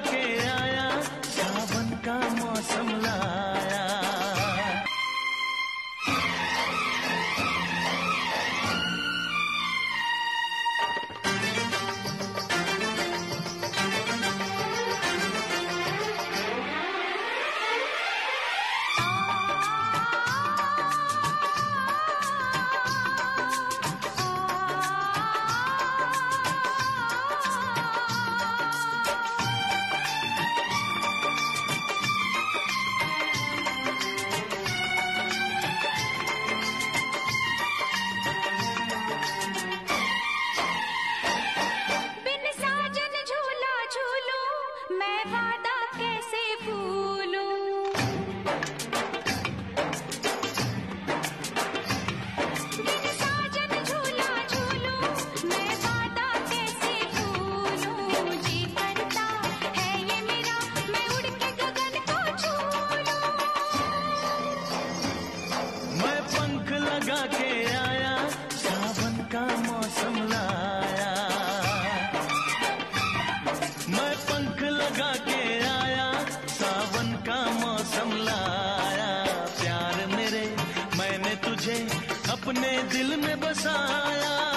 que मैं पंख लगा के आया, सावन का मौसम लाया। प्यार मेरे, मैंने तुझे अपने दिल में बसाया।